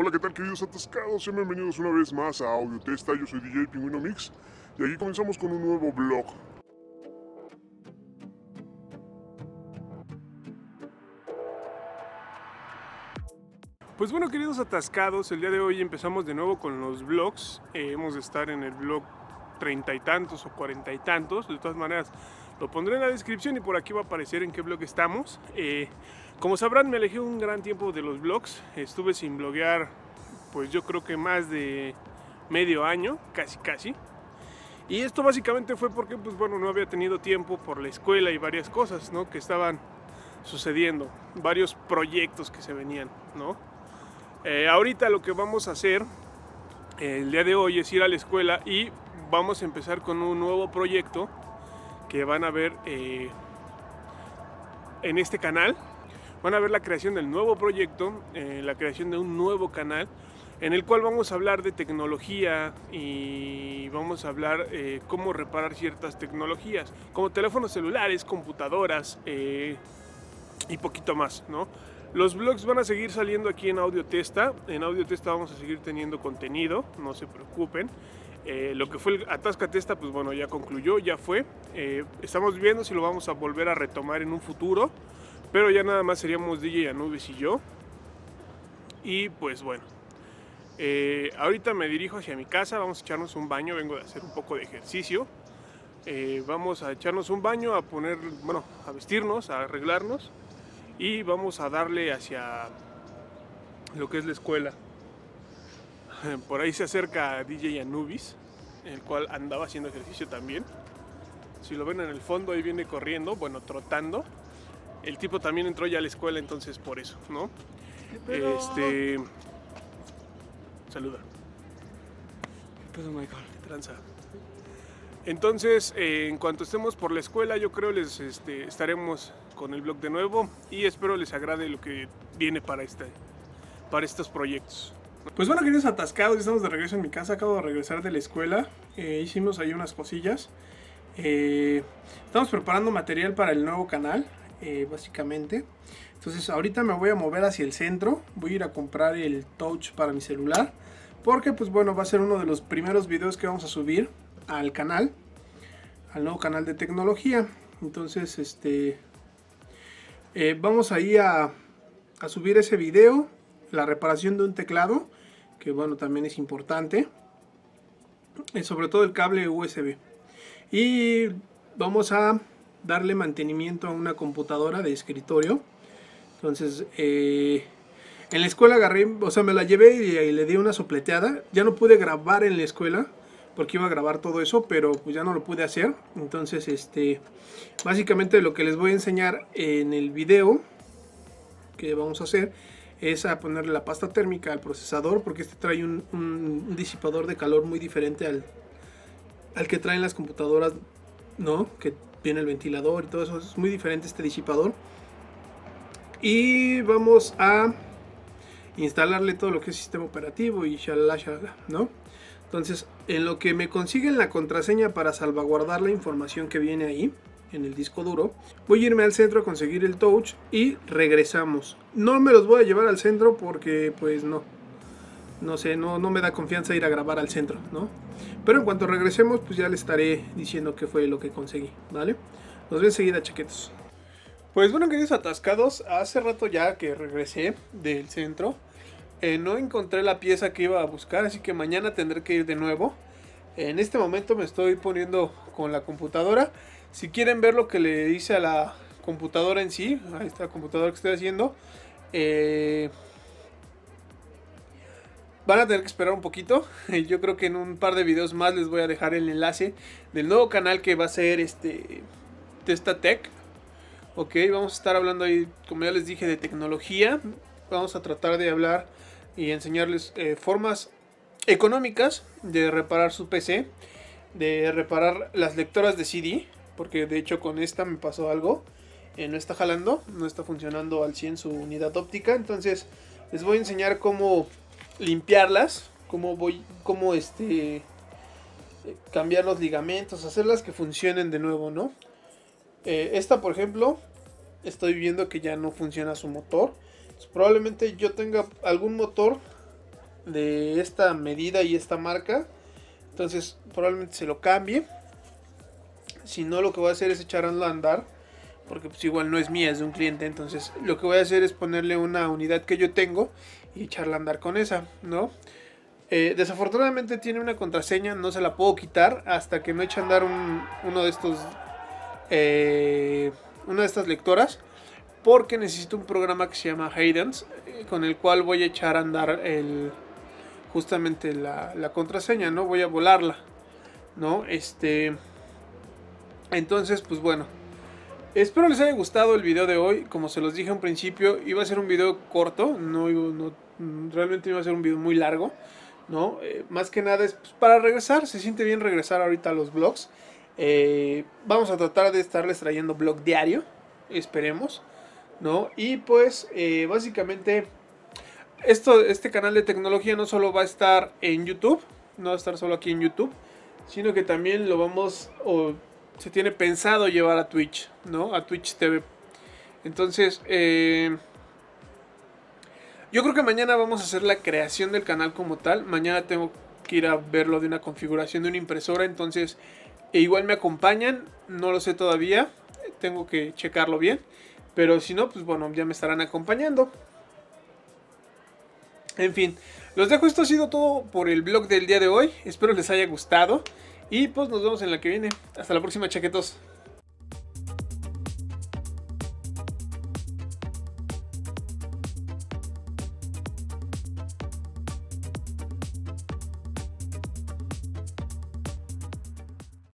Hola, ¿qué tal queridos atascados? Sean bienvenidos una vez más a Audio Testa. Yo soy DJ Pingüino Mix y aquí comenzamos con un nuevo vlog. Pues bueno, queridos atascados, el día de hoy empezamos de nuevo con los vlogs. Eh, hemos de estar en el vlog treinta y tantos o cuarenta y tantos. De todas maneras, lo pondré en la descripción y por aquí va a aparecer en qué blog estamos. Eh, como sabrán, me alejé un gran tiempo de los vlogs. Estuve sin bloguear, pues yo creo que más de medio año, casi casi. Y esto básicamente fue porque, pues bueno, no había tenido tiempo por la escuela y varias cosas, ¿no? Que estaban sucediendo, varios proyectos que se venían, ¿no? Eh, ahorita lo que vamos a hacer el día de hoy es ir a la escuela y vamos a empezar con un nuevo proyecto que van a ver eh, en este canal. Van a ver la creación del nuevo proyecto, la creación de un nuevo canal en el cual vamos a hablar de tecnología y vamos a hablar cómo reparar ciertas tecnologías, como teléfonos celulares, computadoras y poquito más, ¿no? Los vlogs van a seguir saliendo aquí en Audio Testa. En Audio Testa vamos a seguir teniendo contenido, no se preocupen. Eh, lo que fue el Atasca Testa, pues bueno, ya concluyó, ya fue. Eh, estamos viendo si lo vamos a volver a retomar en un futuro, pero ya nada más seríamos DJ Anubis y yo. Y pues bueno, eh, ahorita me dirijo hacia mi casa, vamos a echarnos un baño, vengo de hacer un poco de ejercicio. vamos a echarnos un baño, a poner, bueno, a vestirnos, a arreglarnos y vamos a darle hacia lo que es la escuela. Por ahí se acerca DJ Anubis, el cual andaba haciendo ejercicio también. Si lo ven en el fondo, ahí viene corriendo, bueno, trotando. El tipo también entró ya a la escuela, entonces por eso, ¿no? Este. Saluda. ¿Qué pedo, Michael? Tranza. Entonces, eh, en cuanto estemos por la escuela, yo creo les este, estaremos con el blog de nuevo y espero les agrade lo que viene para, este, para estos proyectos. Pues bueno, queridos atascados, estamos de regreso en mi casa, acabo de regresar de la escuela, eh, hicimos ahí unas cosillas. Eh, estamos preparando material para el nuevo canal, eh, básicamente. Entonces ahorita me voy a mover hacia el centro, voy a ir a comprar el touch para mi celular, porque pues bueno, va a ser uno de los primeros videos que vamos a subir al canal, al nuevo canal de tecnología. Entonces, este, vamos ahí a, a subir ese video, la reparación de un teclado, que bueno, también es importante. Y sobre todo el cable USB. Y vamos a darle mantenimiento a una computadora de escritorio. Entonces, eh, en la escuela agarré, o sea, me la llevé y, y, le di una sopleteada. Ya no pude grabar en la escuela porque iba a grabar todo eso, pero pues ya no lo pude hacer. Entonces, este, básicamente lo que les voy a enseñar en el video que vamos a hacer es a ponerle la pasta térmica al procesador, porque este trae un, disipador de calor muy diferente al, al que traen las computadoras, ¿no? Que tiene el ventilador y todo eso, es muy diferente este disipador. Y vamos a instalarle todo lo que es sistema operativo y shalala, shalala, ¿no? Entonces, en lo que me consiguen la contraseña para salvaguardar la información que viene ahí, en el disco duro, voy a irme al centro a conseguir el touch y regresamos. No me los voy a llevar al centro porque, pues no, no sé, no, no me da confianza ir a grabar al centro, ¿no? Pero en cuanto regresemos, pues ya les estaré diciendo qué fue lo que conseguí, ¿vale? Nos vemos enseguida, chaquetos. Pues bueno, queridos atascados, hace rato ya que regresé del centro eh, no encontré la pieza que iba a buscar, así que mañana tendré que ir de nuevo. En este momento me estoy poniendo con la computadora. Si quieren ver lo que le hice a la computadora en sí, a esta computadora que estoy haciendo, eh, van a tener que esperar un poquito. Yo creo que en un par de videos más les voy a dejar el enlace del nuevo canal que va a ser este Testatech. Ok, vamos a estar hablando ahí, como ya les dije, de tecnología. Vamos a tratar de hablar y enseñarles eh, formas económicas de reparar su PC, de reparar las lectoras de CD, porque de hecho con esta me pasó algo, eh, no está jalando, no está funcionando al 100 su unidad óptica, entonces les voy a enseñar cómo limpiarlas, cómo voy, cómo este cambiar los ligamentos, hacerlas que funcionen de nuevo, ¿no? Eh, esta, por ejemplo, estoy viendo que ya no funciona su motor probablemente yo tenga algún motor de esta medida y esta marca. Entonces probablemente se lo cambie. Si no, lo que voy a hacer es echarlo a andar. Porque pues igual no es mía, es de un cliente. Entonces lo que voy a hacer es ponerle una unidad que yo tengo y echarla a andar con esa, ¿no? Eh, desafortunadamente tiene una contraseña, no se la puedo quitar hasta que no eche a andar uno de estos... Eh, una de estas lectoras porque necesito un programa que se llama Haydens eh, con el cual voy a echar a andar el justamente la, contraseña no voy a volarla no este entonces pues bueno espero les haya gustado el video de hoy. Como se los dije en principio iba a ser un video corto no, no realmente iba a ser un video muy largo no eh, más que nada es pues, para regresar se siente bien regresar ahorita a los vlogs. Eh, vamos a tratar de estarles trayendo blog diario esperemos ¿no? Y pues eh, básicamente esto, este canal de tecnología no solo va a estar en YouTube, no va a estar solo aquí en YouTube, sino que también lo vamos o se tiene pensado llevar a Twitch, ¿no? A Twitch TV. Entonces, eh, yo creo que mañana vamos a hacer la creación del canal como tal. Mañana tengo que ir a verlo de una configuración de una impresora, entonces e igual me acompañan, no lo sé todavía, tengo que checarlo bien. Pero si no, pues bueno, ya me estarán acompañando. En fin, los dejo. Esto ha sido todo por el blog del día de hoy. Espero les haya gustado. Y pues nos vemos en la que viene. Hasta la próxima, chaquetos.